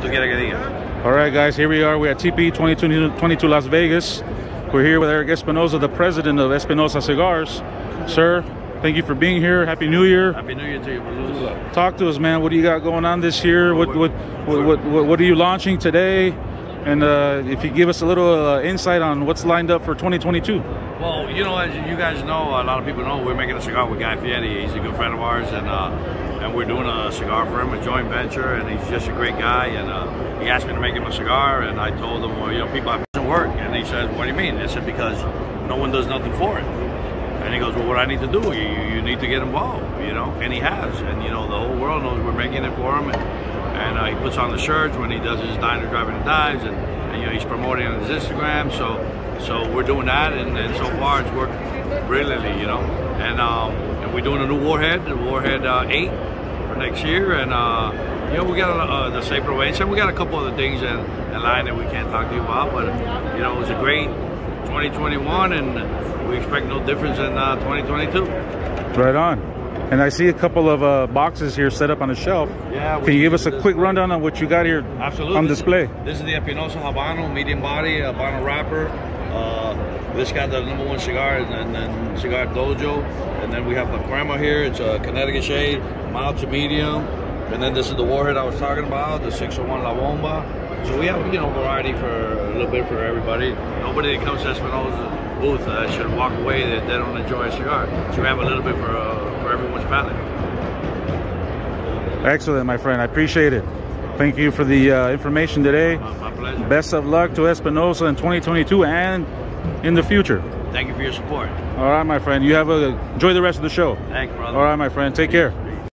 tú quieres que diga? All right, guys, here we are. We're at TPE 2022 Las Vegas. We're here with Erik Espinosa, the president of Espinosa Cigars. Sir, thank you for being here. Happy New Year. Happy New Year to you, Bruce. Talk to us, man. What do you got going on this year? What what what what, what, what are you launching today? And uh, if you give us a little uh, insight on what's lined up for 2022. Well, you know, as you guys know, a lot of people know, we're making a cigar with Guy Fieri. He's a good friend of ours, and uh, and we're doing a cigar for him, a joint venture, and he's just a great guy. And uh, he asked me to make him a cigar, and I told him, well, you know, people to work. And he says, what do you mean? I said, because no one does nothing for it. And he goes, well, what I need to do? You, you need to get involved, you know? And he has. And, you know, the whole world knows we're making it for him. And, and uh, he puts on the shirts when he does his diner driving and dives. And, and, you know, he's promoting on his Instagram. So so we're doing that. And, and so far it's worked brilliantly, you know? And, um, and we're doing a new Warhead, the Warhead uh, 8 for next year. And, uh, you know, we got uh, the Safe Provenza. We got a couple other things in, in line that we can't talk to you about. But, you know, it was a great 2021. And we expect no difference in uh, 2022. Right on. And I see a couple of uh, boxes here set up on the shelf. Yeah. Can you give us a quick rundown on what you got here Absolutely. on display? This is the Espinosa Habano, medium body, Habano wrapper. Uh, this got the number one cigar and then Cigar Dojo. And then we have the Crema here. It's a Connecticut shade, mild to medium. And then this is the Warhead I was talking about, the 601 La Bomba. So we have, you know, variety for a little bit for everybody. Nobody that comes to Espinosa booth uh, should walk away that they don't enjoy a cigar. So we have a little bit for, uh, for everyone's palate. Excellent, my friend. I appreciate it. Thank you for the uh, information today. My, my pleasure. Best of luck to Espinosa in 2022 and in the future. Thank you for your support. All right, my friend. You have a enjoy the rest of the show. Thanks, brother. All right, my friend. Take care.